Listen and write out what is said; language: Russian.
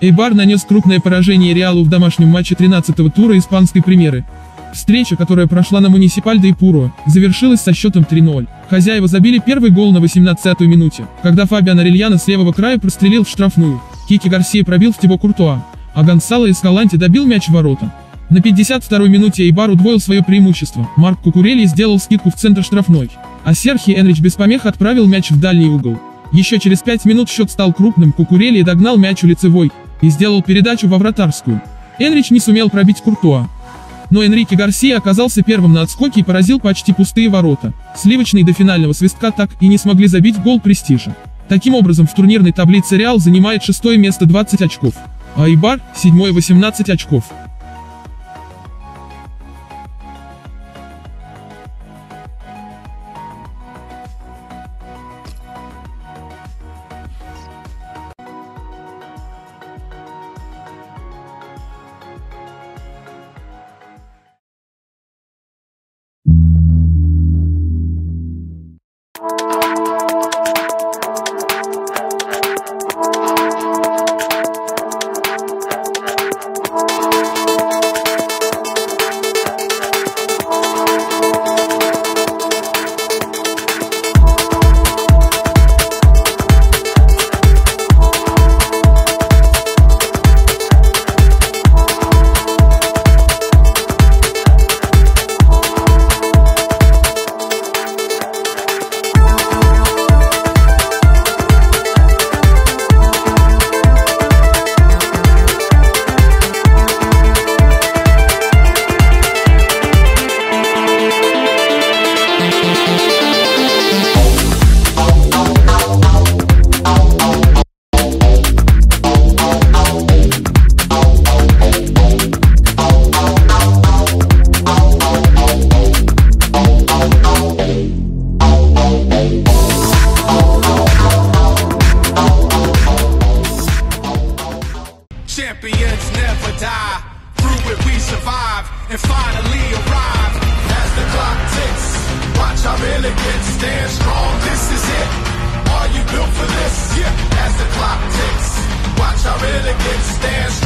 Эйбар нанес крупное поражение Реалу в домашнем матче 13-го тура испанской премьеры. Встреча, которая прошла на Муниципаль де Пуро, завершилась со счетом 3-0. Хозяева забили первый гол на 18-й минуте, когда Фабиан Арельяно с левого края прострелил в штрафную. Кики Гарсия пробил в Тибо Куртуа, а Гонсало Эскаланти добил мяч в ворота. На 52-й минуте Эйбар удвоил свое преимущество. Марк Кукурели сделал скидку в центр штрафной, а Серхи Энрич без помех отправил мяч в дальний угол. Еще через 5 минут счет стал крупным, Кукурели догнал мяч у лицевой и сделал передачу во вратарскую. Энрич не сумел пробить Куртуа. Но Энрике Гарсия оказался первым на отскоке и поразил почти пустые ворота. Сливочные до финального свистка так и не смогли забить гол престижа. Таким образом в турнирной таблице Реал занимает шестое место 20 очков, а Айбар – седьмое 18 очков. legends never die. Through it we survive and finally arrive. As the clock ticks, watch our elegant, stand strong, this is it. Are you built for this? Yeah. As the clock ticks, watch our elegant, stand strong.